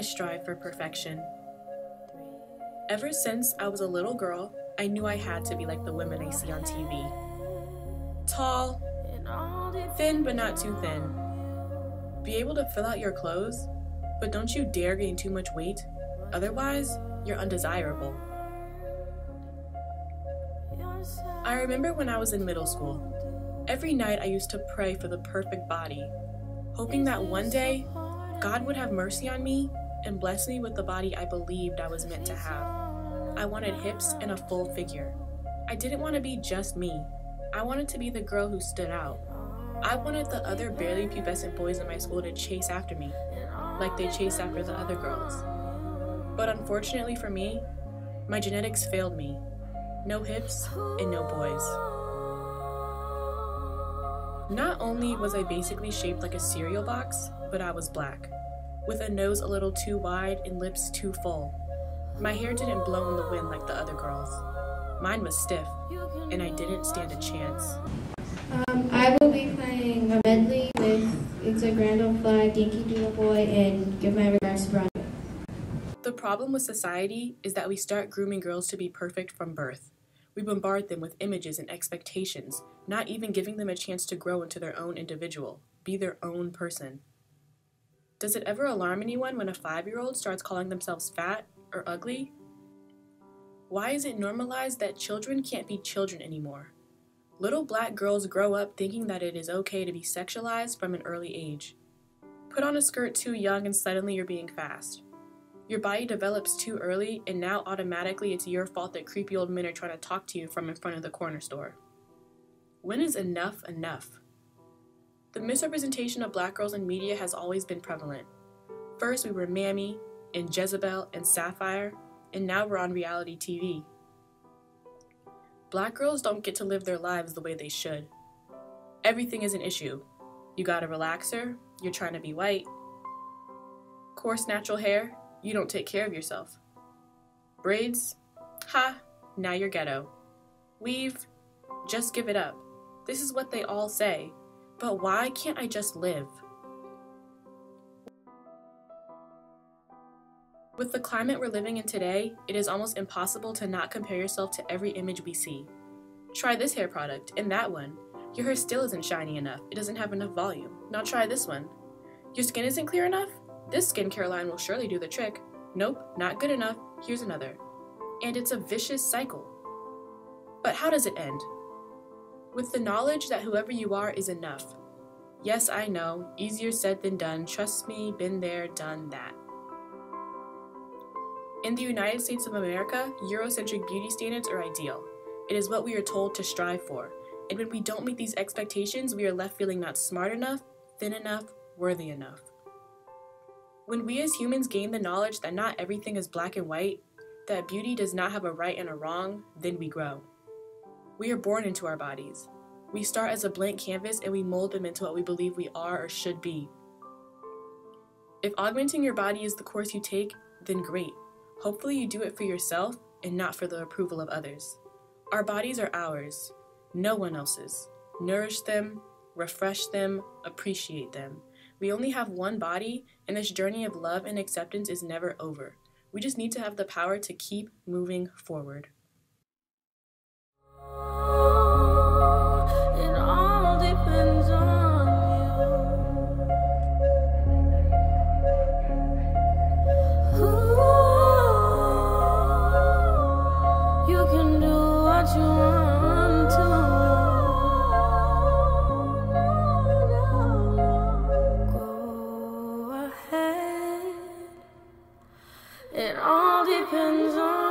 I strive for perfection. Ever since I was a little girl, I knew I had to be like the women I see on TV. Tall, thin but not too thin. Be able to fill out your clothes, but don't you dare gain too much weight, otherwise, you're undesirable. I remember when I was in middle school. Every night I used to pray for the perfect body, hoping that one day God would have mercy on me and blessed me with the body I believed I was meant to have. I wanted hips and a full figure. I didn't want to be just me. I wanted to be the girl who stood out. I wanted the other barely pubescent boys in my school to chase after me, like they chase after the other girls. But unfortunately for me, my genetics failed me. No hips and no boys. Not only was I basically shaped like a cereal box, but I was black, with a nose a little too wide and lips too full. My hair didn't blow in the wind like the other girls. Mine was stiff, and I didn't stand a chance. Um, I will be playing a medley with It's a Grand Old Flag, Yankee Doodle Boy, and Give My Regards to Broadway. The problem with society is that we start grooming girls to be perfect from birth. We bombard them with images and expectations, not even giving them a chance to grow into their own individual, be their own person. Does it ever alarm anyone when a five year old starts calling themselves fat or ugly? Why is it normalized that children can't be children anymore? Little black girls grow up thinking that it is okay to be sexualized from an early age. Put on a skirt too young and suddenly you're being fast. Your body develops too early, and now automatically it's your fault that creepy old men are trying to talk to you from in front of the corner store. When is enough enough? The misrepresentation of black girls in media has always been prevalent. First, we were Mammy and Jezebel and Sapphire, and now we're on reality TV. Black girls don't get to live their lives the way they should. Everything is an issue. You got a relaxer, you're trying to be white. Coarse natural hair, you don't take care of yourself. Braids, ha, now you're ghetto. Weave, just give it up. This is what they all say, but why can't I just live? With the climate we're living in today, it is almost impossible to not compare yourself to every image we see. Try this hair product and that one. Your hair still isn't shiny enough, it doesn't have enough volume. Now try this one. Your skin isn't clear enough? This skincare line will surely do the trick. Nope, not good enough. Here's another. And it's a vicious cycle. But how does it end? With the knowledge that whoever you are is enough. Yes, I know, easier said than done. Trust me, been there, done that. In the United States of America, Eurocentric beauty standards are ideal. It is what we are told to strive for. And when we don't meet these expectations, we are left feeling not smart enough, thin enough, worthy enough. When we as humans gain the knowledge that not everything is black and white, that beauty does not have a right and a wrong, then we grow. We are born into our bodies. We start as a blank canvas and we mold them into what we believe we are or should be. If augmenting your body is the course you take, then great. Hopefully, you do it for yourself and not for the approval of others. Our bodies are ours, no one else's. Nourish them, refresh them, appreciate them. We only have one body, and this journey of love and acceptance is never over. We just need to have the power to keep moving forward. It all depends on